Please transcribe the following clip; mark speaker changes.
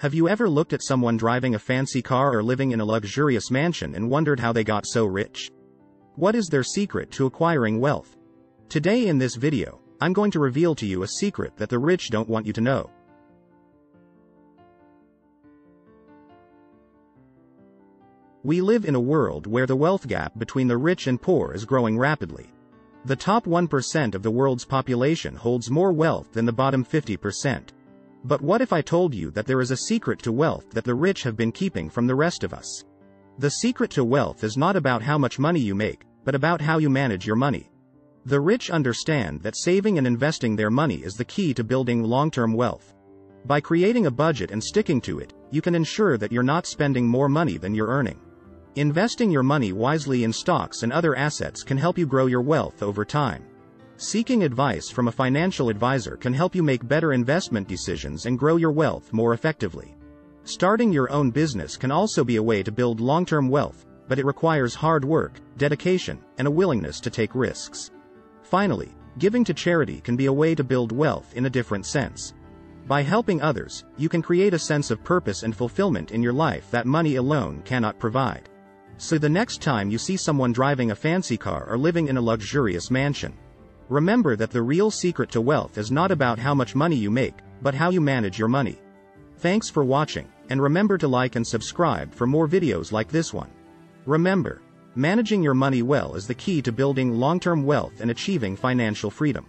Speaker 1: Have you ever looked at someone driving a fancy car or living in a luxurious mansion and wondered how they got so rich? What is their secret to acquiring wealth? Today in this video, I'm going to reveal to you a secret that the rich don't want you to know. We live in a world where the wealth gap between the rich and poor is growing rapidly. The top 1% of the world's population holds more wealth than the bottom 50%. But what if I told you that there is a secret to wealth that the rich have been keeping from the rest of us? The secret to wealth is not about how much money you make, but about how you manage your money. The rich understand that saving and investing their money is the key to building long-term wealth. By creating a budget and sticking to it, you can ensure that you're not spending more money than you're earning. Investing your money wisely in stocks and other assets can help you grow your wealth over time. Seeking advice from a financial advisor can help you make better investment decisions and grow your wealth more effectively. Starting your own business can also be a way to build long-term wealth, but it requires hard work, dedication, and a willingness to take risks. Finally, giving to charity can be a way to build wealth in a different sense. By helping others, you can create a sense of purpose and fulfillment in your life that money alone cannot provide. So the next time you see someone driving a fancy car or living in a luxurious mansion, Remember that the real secret to wealth is not about how much money you make, but how you manage your money. Thanks for watching, and remember to like and subscribe for more videos like this one. Remember, managing your money well is the key to building long-term wealth and achieving financial freedom.